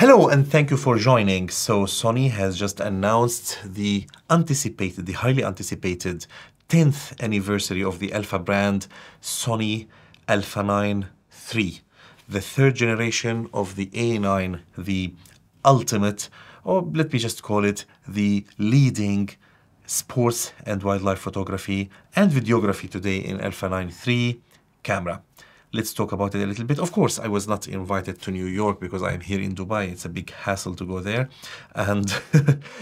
Hello and thank you for joining. So Sony has just announced the anticipated, the highly anticipated 10th anniversary of the Alpha brand, Sony Alpha 9 III, the third generation of the A9, the ultimate, or let me just call it the leading sports and wildlife photography and videography today in Alpha 9 III camera. Let's talk about it a little bit. Of course, I was not invited to New York because I am here in Dubai. It's a big hassle to go there. And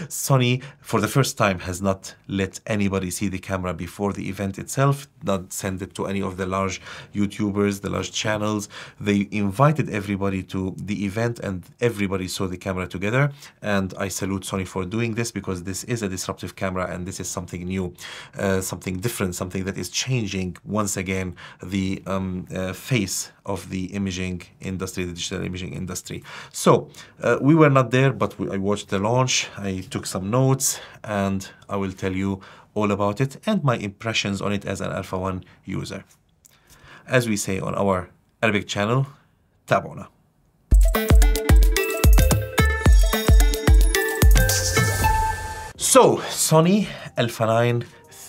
Sony, for the first time, has not let anybody see the camera before the event itself, not send it to any of the large YouTubers, the large channels. They invited everybody to the event and everybody saw the camera together. And I salute Sony for doing this because this is a disruptive camera and this is something new, uh, something different, something that is changing once again the um, uh, face of the imaging industry, the digital imaging industry. So uh, we were not there, but we, I watched the launch, I took some notes, and I will tell you all about it and my impressions on it as an Alpha 1 user. As we say on our Arabic channel, تابعونا. So, Sony Alpha 9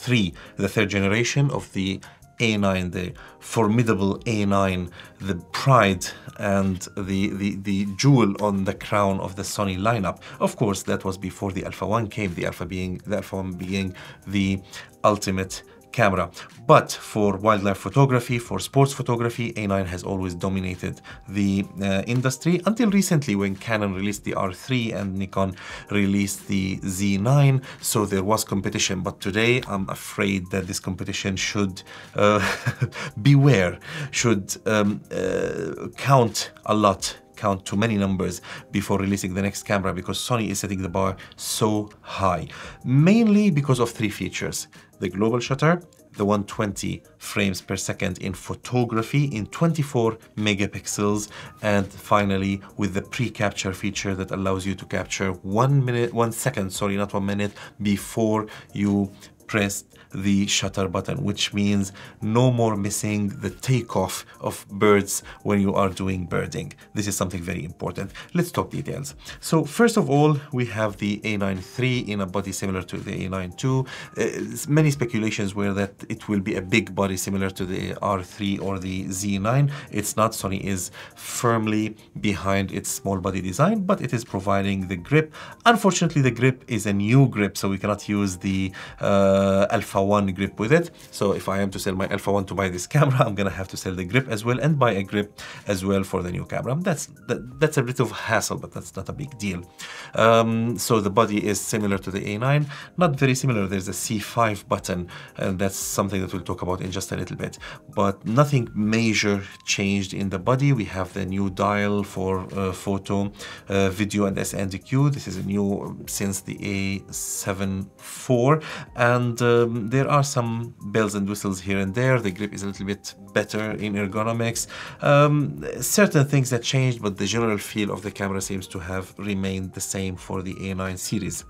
III, the third generation of the a9, the formidable A9, the pride and the, the, the jewel on the crown of the Sony lineup. Of course, that was before the Alpha 1 came, the Alpha being the Alpha 1 being the ultimate camera. But for wildlife photography, for sports photography, A9 has always dominated the uh, industry until recently when Canon released the R3 and Nikon released the Z9. So there was competition. But today I'm afraid that this competition should uh, beware, should um, uh, count a lot count too many numbers before releasing the next camera because Sony is setting the bar so high. Mainly because of three features. The global shutter, the 120 frames per second in photography in 24 megapixels and finally with the pre-capture feature that allows you to capture one minute one second sorry not one minute before you press the shutter button, which means no more missing the takeoff of birds when you are doing birding. This is something very important. Let's talk details. So first of all, we have the A9 III in a body similar to the A9 II. Uh, many speculations were that it will be a big body similar to the R3 or the Z9. It's not. Sony is firmly behind its small body design, but it is providing the grip. Unfortunately, the grip is a new grip, so we cannot use the uh, Alpha Alpha 1 grip with it. So if I am to sell my Alpha 1 to buy this camera, I'm gonna have to sell the grip as well and buy a grip as well for the new camera. That's that, that's a bit of hassle, but that's not a big deal. Um, so the body is similar to the A9, not very similar. There's a C5 button, and that's something that we'll talk about in just a little bit. But nothing major changed in the body. We have the new dial for uh, photo, uh, video, and S&Q. This is a new since the A7 IV, and um, there are some bells and whistles here and there. The grip is a little bit better in ergonomics. Um, certain things that changed, but the general feel of the camera seems to have remained the same for the A9 series.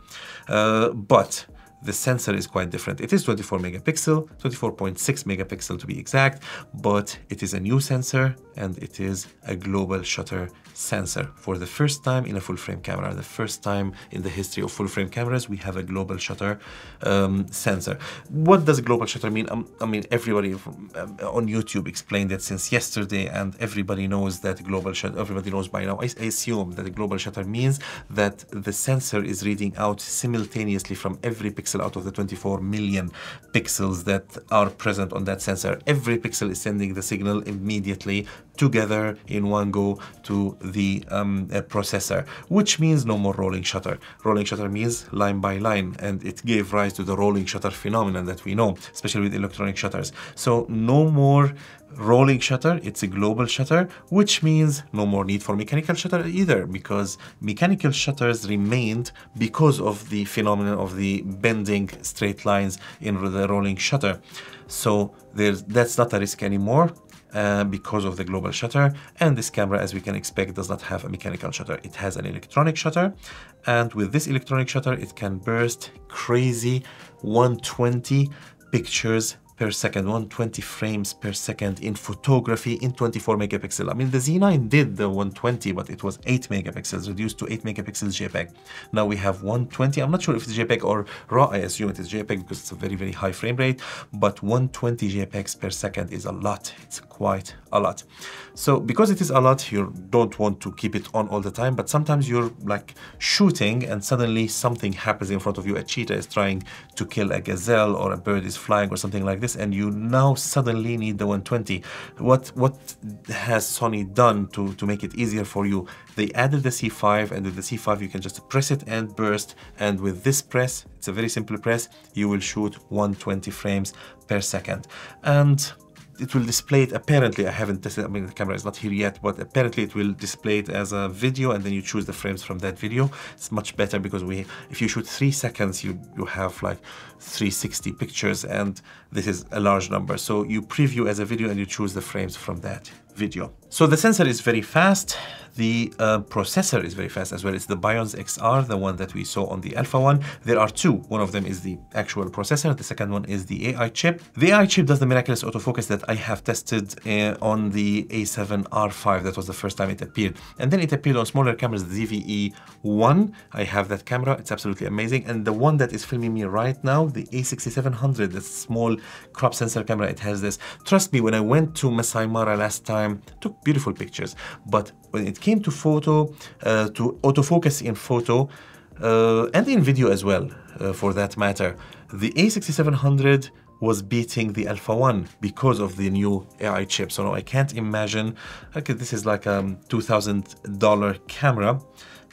Uh, but the sensor is quite different. It is 24 megapixel, 24.6 megapixel to be exact, but it is a new sensor and it is a global shutter sensor. For the first time in a full frame camera, the first time in the history of full frame cameras, we have a global shutter um, sensor. What does global shutter mean? Um, I mean, everybody from, um, on YouTube explained it since yesterday, and everybody knows that global shutter, everybody knows by now. I, I assume that global shutter means that the sensor is reading out simultaneously from every pixel out of the 24 million pixels that are present on that sensor. Every pixel is sending the signal immediately together in one go to the um, processor, which means no more rolling shutter. Rolling shutter means line by line, and it gave rise to the rolling shutter phenomenon that we know, especially with electronic shutters. So no more rolling shutter, it's a global shutter, which means no more need for mechanical shutter either, because mechanical shutters remained because of the phenomenon of the bending straight lines in the rolling shutter. So that's not a risk anymore. Uh, because of the global shutter. And this camera, as we can expect, does not have a mechanical shutter. It has an electronic shutter. And with this electronic shutter, it can burst crazy 120 pictures per second, 120 frames per second in photography in 24 megapixel. I mean, the Z9 did the 120, but it was 8 megapixels, reduced to 8 megapixels JPEG. Now we have 120. I'm not sure if it's JPEG or RAW. I assume it is JPEG because it's a very, very high frame rate, but 120 JPEGs per second is a lot. It's quite a lot. So because it is a lot, you don't want to keep it on all the time, but sometimes you're like shooting and suddenly something happens in front of you. A cheetah is trying to kill a gazelle or a bird is flying or something like this, and you now suddenly need the 120. What what has Sony done to, to make it easier for you? They added the C5, and with the C5 you can just press it and burst, and with this press, it's a very simple press, you will shoot 120 frames per second. And it will display it. Apparently i haven't tested i mean the camera is not here yet but apparently it will display it as a video and then you choose the frames from that video. It's much better because we if you shoot three seconds you you have like 360 pictures and this is a large number. So you preview as a video and you choose the frames from that video so the sensor is very fast the uh, processor is very fast as well. It's the Bionz XR, the one that we saw on the Alpha one. There are two. One of them is the actual processor. The second one is the AI chip. The AI chip does the miraculous autofocus that I have tested uh, on the A7R5. That was the first time it appeared. And then it appeared on smaller cameras, the ZV-E1. I have that camera. It's absolutely amazing. And the one that is filming me right now, the A6700, the small crop sensor camera, it has this. Trust me, when I went to Masai Mara last time, took beautiful pictures. But when it came to photo, uh, to autofocus in photo, uh, and in video as well, uh, for that matter, the A6700 was beating the Alpha 1 because of the new AI chip. So I can't imagine, okay, this is like a $2,000 camera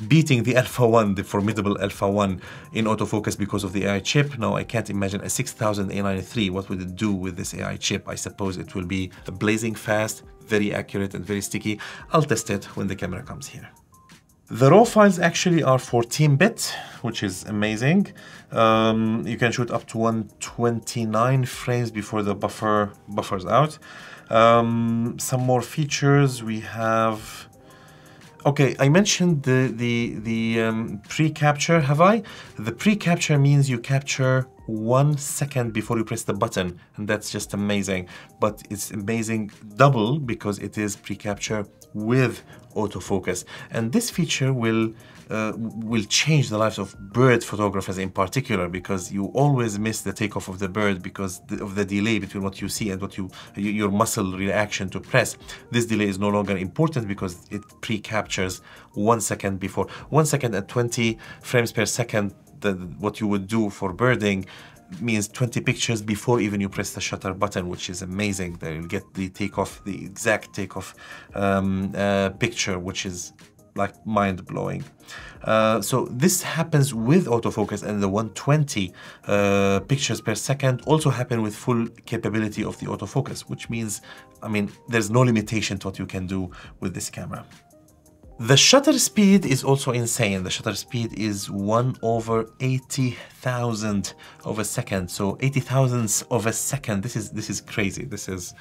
beating the Alpha 1, the formidable Alpha 1 in autofocus because of the AI chip. Now I can't imagine a 6000 A93. What would it do with this AI chip? I suppose it will be blazing fast, very accurate and very sticky. I'll test it when the camera comes here. The RAW files actually are 14-bit, which is amazing. Um, you can shoot up to 129 frames before the buffer buffers out. Um, some more features we have. Okay, I mentioned the the the um, pre-capture. Have I? The pre-capture means you capture one second before you press the button and that's just amazing but it's amazing double because it is pre-capture with autofocus. And this feature will uh, will change the lives of bird photographers in particular because you always miss the takeoff of the bird because of the delay between what you see and what you your muscle reaction to press. This delay is no longer important because it pre-captures one second before. One second at 20 frames per second the, what you would do for birding means 20 pictures before even you press the shutter button, which is amazing. That you'll get the takeoff, the exact takeoff um, uh, picture, which is like mind blowing. Uh, so this happens with autofocus and the 120 uh, pictures per second also happen with full capability of the autofocus, which means, I mean, there's no limitation to what you can do with this camera. The shutter speed is also insane. The shutter speed is 1 over 80,000 of a second. So 80 thousandths of a second. This is this is crazy. This is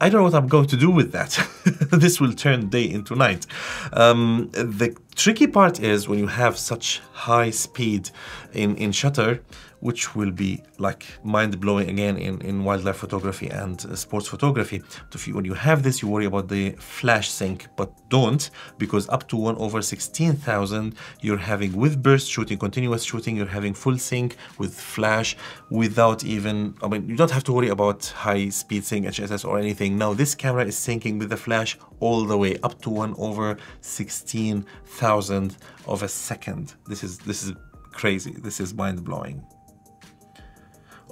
I don't know what I'm going to do with that. this will turn day into night. Um, the tricky part is when you have such high speed in, in shutter, which will be like mind-blowing again in, in wildlife photography and uh, sports photography. So when you have this, you worry about the flash sync, but don't, because up to 1 over 16,000, you're having with burst shooting, continuous shooting, you're having full sync with flash without even, I mean, you don't have to worry about high speed sync, HSS or anything. Now this camera is syncing with the flash all the way up to 1 over 16,000 of a second. This is, this is crazy. This is mind-blowing.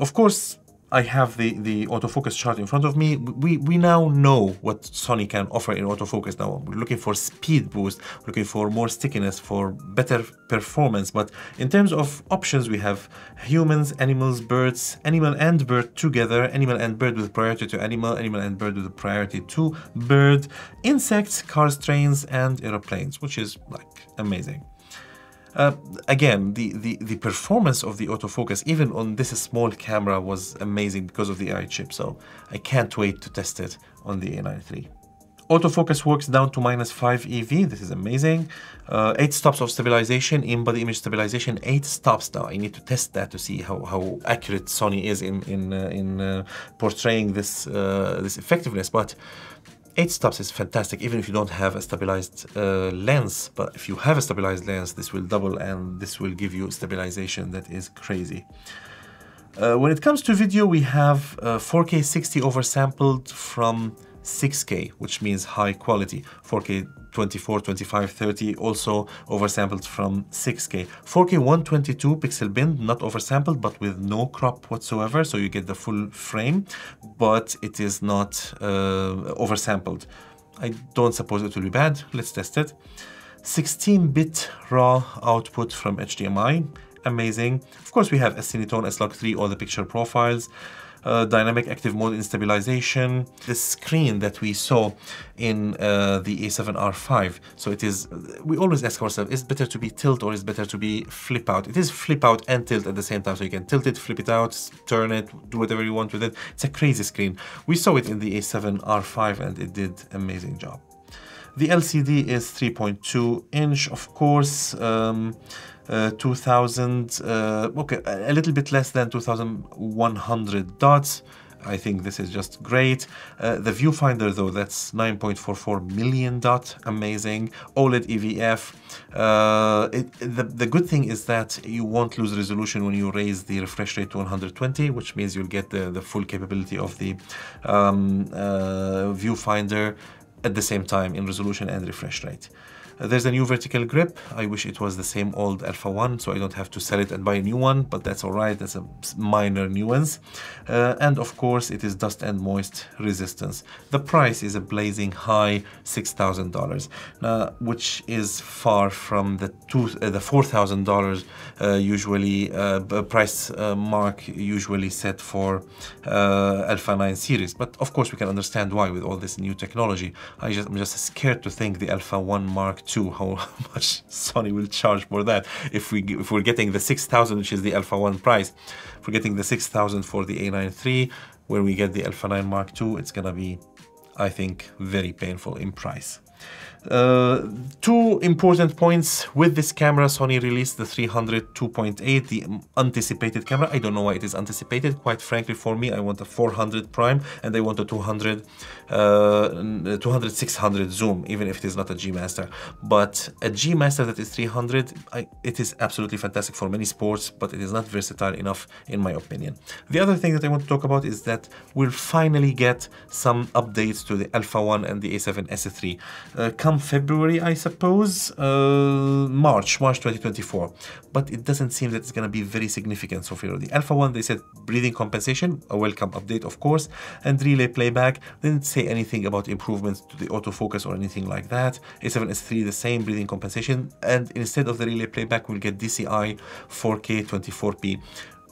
Of course, I have the, the autofocus chart in front of me. We, we now know what Sony can offer in autofocus now. We're looking for speed boost, looking for more stickiness, for better performance. But in terms of options, we have humans, animals, birds, animal and bird together, animal and bird with priority to animal, animal and bird with priority to bird, insects, cars, trains, and aeroplanes, which is like amazing. Uh, again, the, the, the performance of the autofocus, even on this small camera, was amazing because of the AI chip. So I can't wait to test it on the A93. Autofocus works down to minus 5 EV. This is amazing. Uh, 8 stops of stabilization, in-body image stabilization, 8 stops now. I need to test that to see how, how accurate Sony is in, in, uh, in uh, portraying this, uh, this effectiveness. But 8 stops is fantastic, even if you don't have a stabilized uh, lens. But if you have a stabilized lens, this will double and this will give you stabilization that is crazy. Uh, when it comes to video, we have 4K 60 oversampled from 6K, which means high quality. 4K 24, 25, 30 also oversampled from 6K. 4K 122 pixel bin, not oversampled, but with no crop whatsoever, so you get the full frame, but it is not uh, oversampled. I don't suppose it will be bad. Let's test it. 16-bit raw output from HDMI. Amazing. Of course, we have S-Cinetone, S-Log3, all the picture profiles uh, dynamic active mode in stabilization, the screen that we saw in uh, the A7R5. So it is, we always ask ourselves, is it better to be tilt or is it better to be flip out? It is flip out and tilt at the same time. So you can tilt it, flip it out, turn it, do whatever you want with it. It's a crazy screen. We saw it in the A7R5 and it did amazing job. The LCD is 3.2 inch, of course. Um, uh, 2000, uh, okay, a little bit less than 2100 dots. I think this is just great. Uh, the viewfinder though, that's 9.44 million dot, amazing. OLED EVF. Uh, it, the, the good thing is that you won't lose resolution when you raise the refresh rate to 120, which means you'll get the, the full capability of the um, uh, viewfinder at the same time in resolution and refresh rate. Uh, there's a new vertical grip. I wish it was the same old Alpha 1, so I don't have to sell it and buy a new one, but that's all right. That's a minor nuance. Uh, and of course, it is dust and moist resistance. The price is a blazing high $6,000, uh, which is far from the, two, uh, the $4,000 uh, usually uh, price mark usually set for Alpha 9 series. But of course, we can understand why with all this new technology. I just, I'm just scared to think the Alpha 1 Mark to how much Sony will charge for that. If we if we're getting the 6000, which is the Alpha 1 price, if we're getting the 6000 for the A9 III, where we get the Alpha 9 Mark II, it's gonna be, I think, very painful in price. Uh, two important points. With this camera Sony released the 300 2.8 the anticipated camera. I don't know why it is anticipated. Quite frankly for me I want a 400 prime and I want a 200 uh, 200 600 zoom even if it is not a G Master but a G Master that is 300 I, it is absolutely fantastic for many sports but it is not versatile enough in my opinion. The other thing that I want to talk about is that we'll finally get some updates to the Alpha 1 and the A7S3 uh, come February, I suppose, uh, March, March 2024. But it doesn't seem that it's going to be very significant so far. The Alpha 1, they said breathing compensation, a welcome update, of course, and relay playback. They didn't say anything about improvements to the autofocus or anything like that. A7S3, the same breathing compensation, and instead of the relay playback, we'll get DCI 4K 24p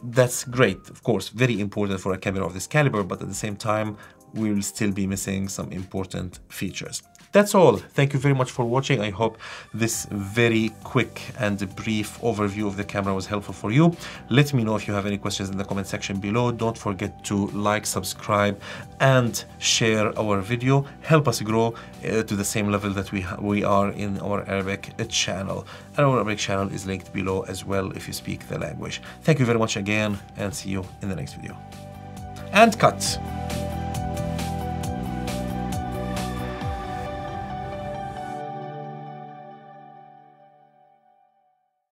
that's great, of course, very important for a camera of this caliber, but at the same time, we will still be missing some important features. That's all. Thank you very much for watching. I hope this very quick and brief overview of the camera was helpful for you. Let me know if you have any questions in the comment section below. Don't forget to like, subscribe, and share our video. Help us grow uh, to the same level that we, we are in our Arabic channel. And our Arabic channel is linked below as well if you speak the language. Thank you very much again and see you in the next video. And cut!